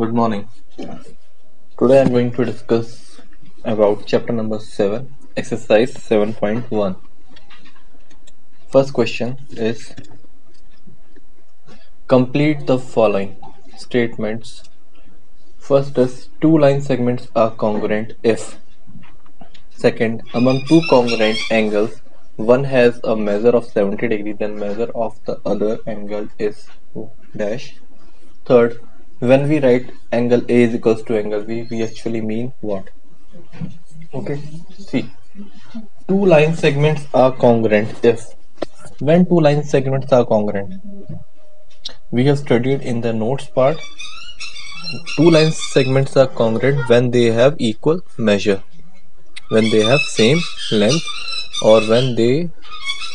Good morning. Today I'm going to discuss about chapter number 7, exercise 7.1. First question is complete the following statements. First is two line segments are congruent if second among two congruent angles one has a measure of 70 degree then measure of the other angle is dash third when we write angle A is equals to angle B, we actually mean what? Okay, see, two line segments are congruent if, when two line segments are congruent, we have studied in the notes part, two line segments are congruent when they have equal measure, when they have same length or when they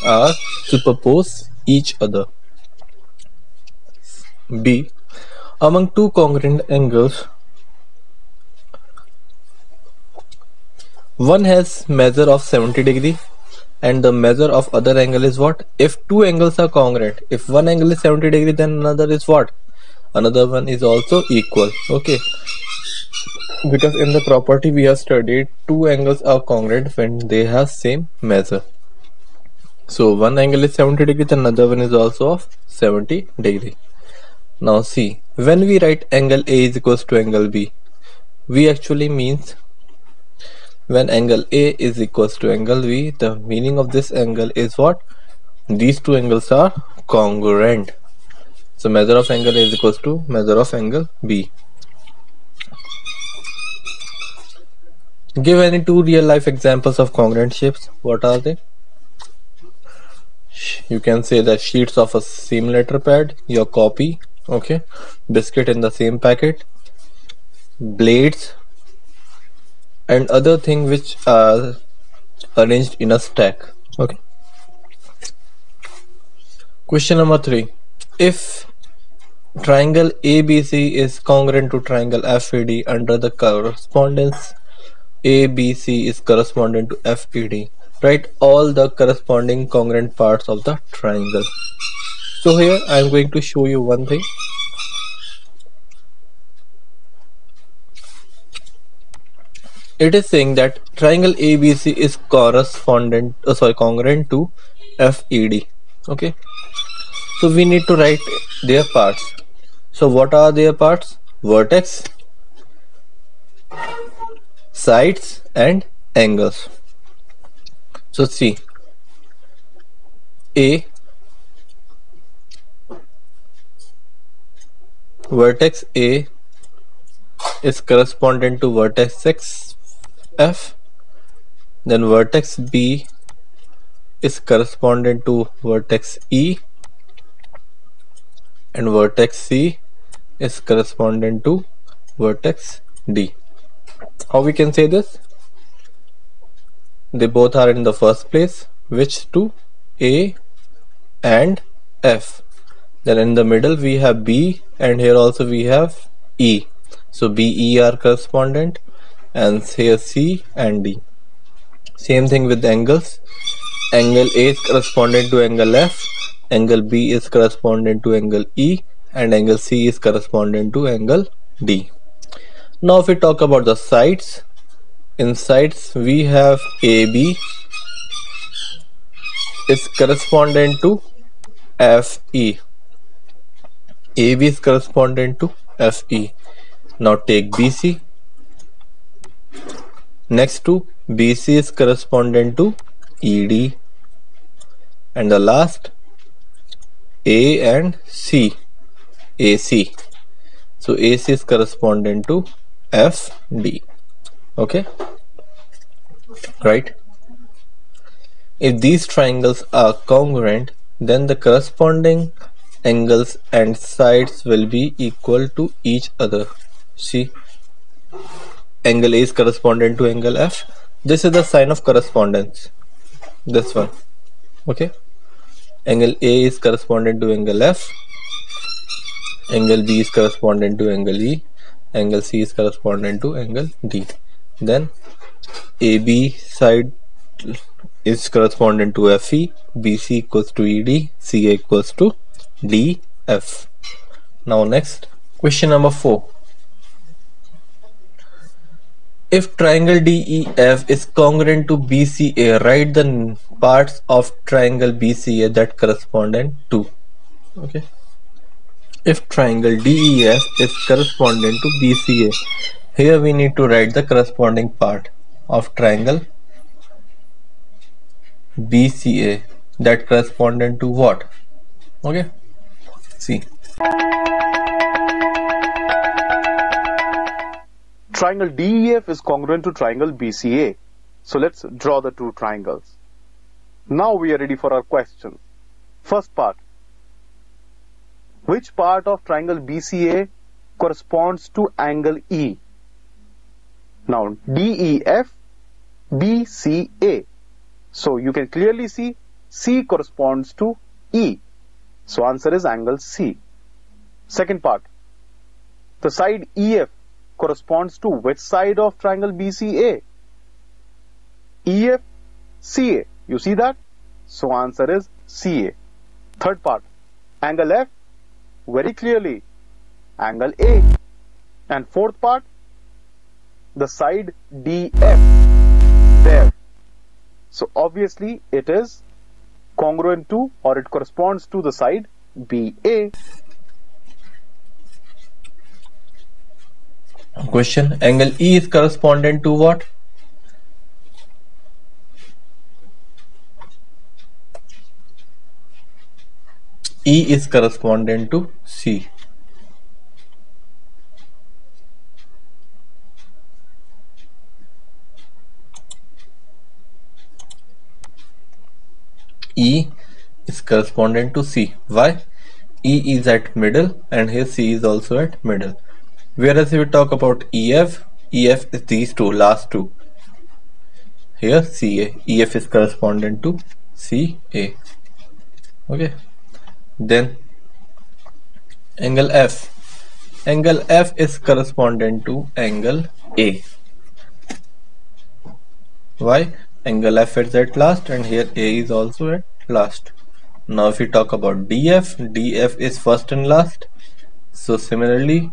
are superpose each other. B among two congruent angles, one has measure of 70 degree and the measure of other angle is what? If two angles are congruent, if one angle is 70 degree then another is what? Another one is also equal. Okay. Because in the property we have studied two angles are congruent when they have same measure. So one angle is 70 degree then another one is also of 70 degree. Now see, when we write angle A is equals to angle B, we actually means when angle A is equals to angle B, the meaning of this angle is what? These two angles are congruent. So measure of angle A is equals to measure of angle B. Give any two real life examples of congruent shapes. What are they? You can say the sheets of a same letter pad, your copy, okay. Biscuit in the same packet. Blades. And other thing which are arranged in a stack. Okay. Question number three. If triangle ABC is congruent to triangle FED under the correspondence ABC is corresponding to FED write all the corresponding congruent parts of the triangle so here I am going to show you one thing. It is saying that triangle ABC is correspondent uh, sorry congruent to FED okay? So we need to write their parts. So what are their parts? Vertex sides and angles. So see. A vertex A is correspondent to vertex F. then vertex B is correspondent to vertex E and vertex C is correspondent to vertex D. How we can say this? They both are in the first place which to A and F then in the middle we have B and here also we have E. So B E are correspondent and here C and D. Same thing with angles. Angle A is correspondent to angle F angle B is correspondent to angle E and angle C is correspondent to angle D. Now if we talk about the sides in sides we have AB is correspondent to FE AB is correspondent to FE. Now take BC. Next to BC is correspondent to ED. And the last A and C. AC. So AC is correspondent to FD. Okay. Right. If these triangles are congruent, then the corresponding angles and sides will be equal to each other. See angle A is correspondent to angle F. This is the sign of correspondence. This one. Okay. Angle A is correspondent to angle F. Angle B is correspondent to angle E. Angle C is correspondent to angle D. Then AB side is correspondent to FE BC equals to ED CA equals to DF. Now next question number 4. If triangle DEF is congruent to BCA, write the parts of triangle BCA that correspondent to. Okay. If triangle DEF is correspondent to BCA, here we need to write the corresponding part of triangle BCA that correspondent to what? Okay. See. Triangle DEF is congruent to triangle BCA. So let's draw the two triangles. Now we are ready for our question. First part. Which part of triangle BCA corresponds to angle E? Now DEF, BCA. So you can clearly see C corresponds to E. So answer is angle C. Second part. The side EF corresponds to which side of triangle BCA? EF, CA. You see that? So answer is CA. Third part. Angle F, very clearly, angle A. And fourth part, the side DF, there. So obviously it is congruent to or it corresponds to the side BA. Question Angle E is correspondent to what? E is correspondent to C. E is correspondent to C. Why? E is at middle and here C is also at middle. Whereas if we talk about EF, EF is these two, last two. Here CA, EF is correspondent to CA. Okay. Then angle F. Angle F is correspondent to angle A. Why? Angle F is at last and here A is also at last. Now if we talk about DF, DF is first and last. So similarly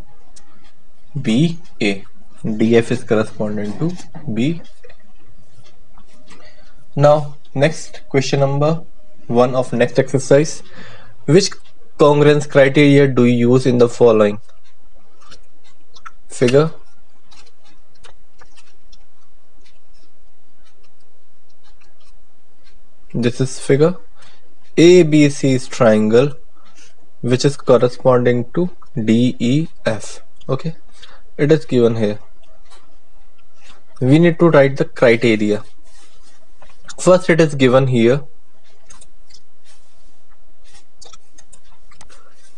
BA. DF is corresponding to B. Now next question number one of next exercise. Which congruence criteria do you use in the following? Figure this is figure ABC is triangle which is corresponding to DEF okay? It is given here. We need to write the criteria. First it is given here.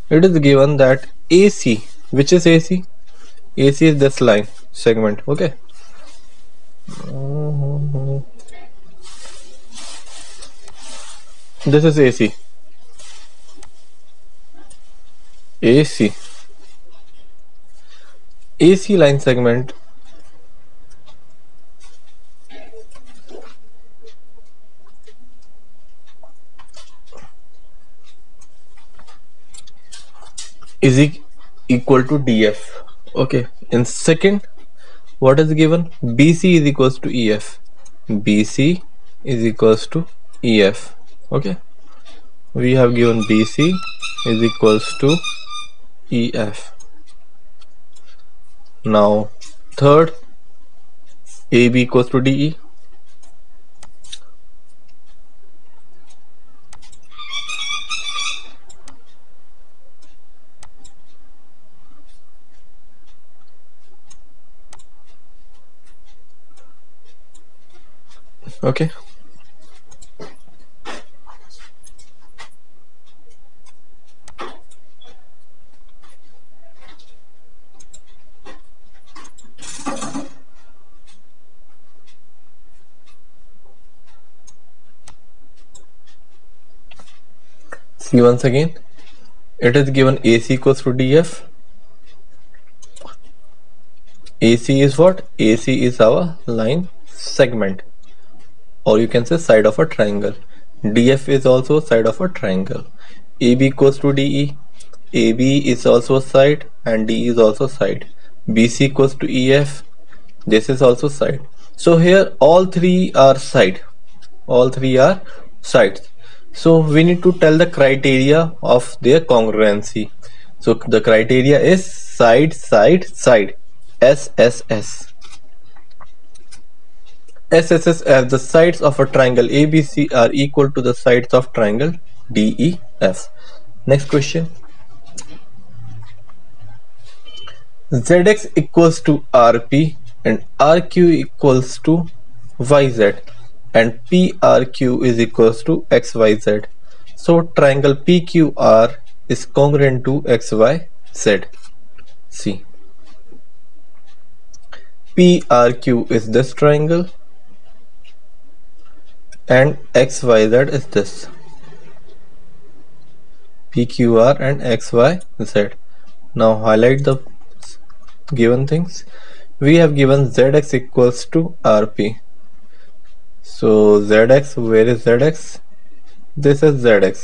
It is given that AC which is AC AC is this line segment. Okay This is AC. AC. AC line segment is equal to DF. Okay. In second, what is given? BC is equals to EF. BC is equals to EF okay. We have given BC is equals to EF now third AB equals to DE okay see once again. It is given AC equals to DF AC is what? AC is our line segment. Or you can say side of a triangle. DF is also side of a triangle. AB equals to DE AB is also side and DE is also side. BC equals to EF this is also side. So here all three are side. All three are sides so we need to tell the criteria of their congruency so the criteria is side side side SSS SSS as the sides of a triangle ABC are equal to the sides of triangle DEF. Next question. ZX equals to RP and RQ equals to YZ and PRQ is equals to XYZ. So triangle PQR is congruent to XYZ. See. PRQ is this triangle and xyz is this pqr and xyz now highlight the given things we have given zx equals to rp so zx where is zx this is zx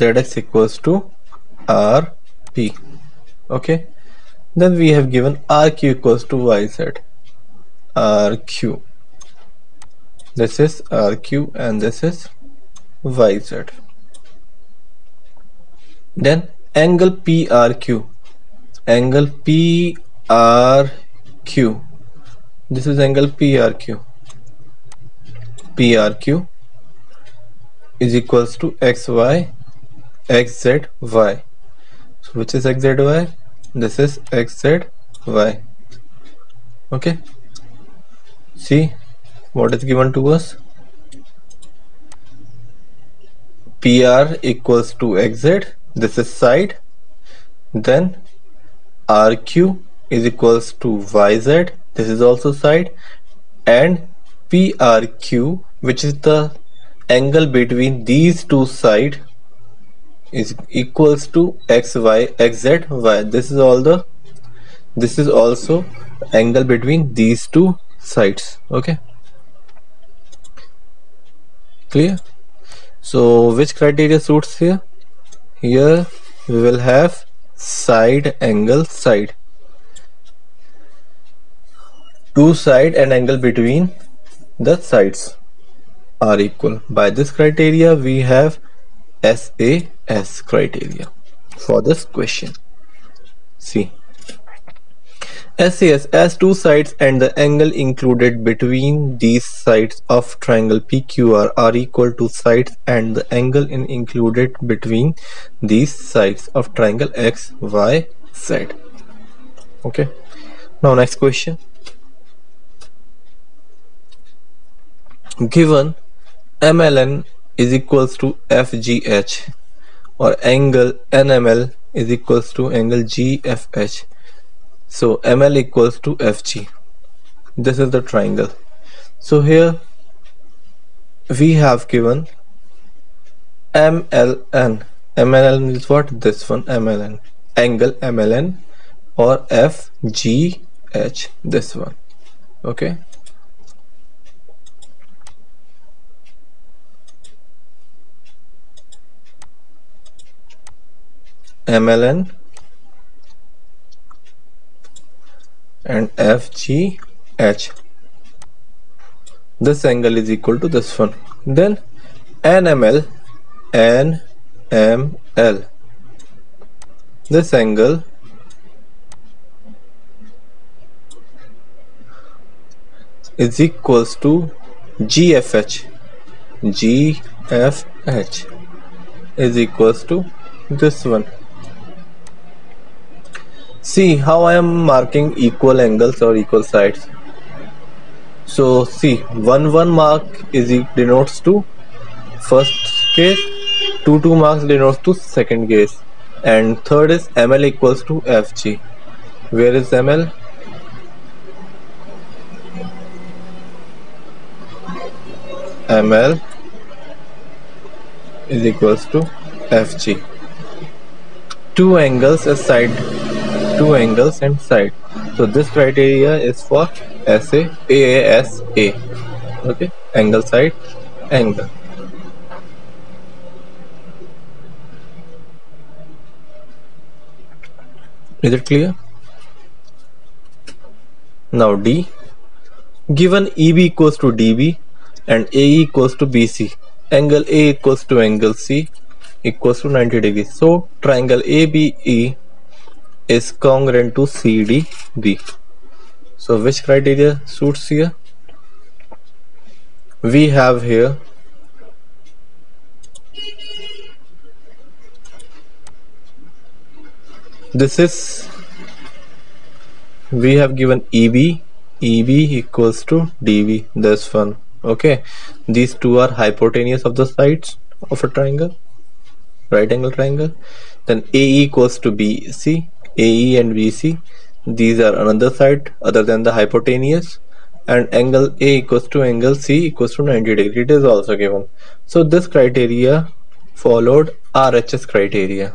zx equals to rp okay then we have given rq equals to yz RQ. This is RQ and this is YZ. Then angle PRQ. Angle PRQ. This is angle PRQ. PRQ is equals to XY XZY. So which is XZY? This is XZY. Okay see what is given to us PR equals to XZ this is side then RQ is equals to YZ this is also side. And PRQ which is the angle between these two side is equals to XY XZ Y. This is all the this is also angle between these two sides. Okay. Clear? So which criteria suits here? Here we will have side angle side two side and angle between the sides are equal by this criteria we have SAS criteria for this question see SAS as two sides and the angle included between these sides of triangle PQR are equal to sides and the angle in included between these sides of triangle XYZ. Okay. Now next question. Given MLN is equals to FGH or angle NML is equals to angle GFH so ml equals to fg this is the triangle. So here we have given mln mln is what? This one mln angle mln or fgh this one. Okay mln and FGH this angle is equal to this one. Then NML NML this angle is equals to GFH GFH is equals to this one see how I am marking equal angles or equal sides. So see 1 1 mark is denotes to first case 2 2 marks denotes to second case and third is ml equals to fg where is ml ml is equals to fg two angles aside two angles and side. So this criteria is for SA AASA okay angle side angle. Is it clear? Now D. Given EB equals to DB and AE equals to BC angle A equals to angle C equals to 90 degrees. So triangle ABE is congruent to CDB so which criteria suits here we have here this is we have given EB EB equals to DB this one okay? These two are hypotenuse of the sides of a triangle right angle triangle. Then AE equals to BC AE and BC these are another side other than the hypotenuse and angle A equals to angle C equals to 90 degree. It is also given. So this criteria followed RHS criteria.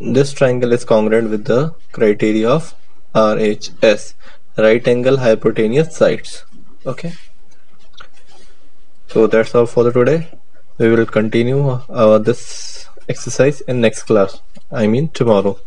This triangle is congruent with the criteria of RHS right angle hypotenuse sides okay. So that's all for today. We will continue uh, this exercise in next class I mean tomorrow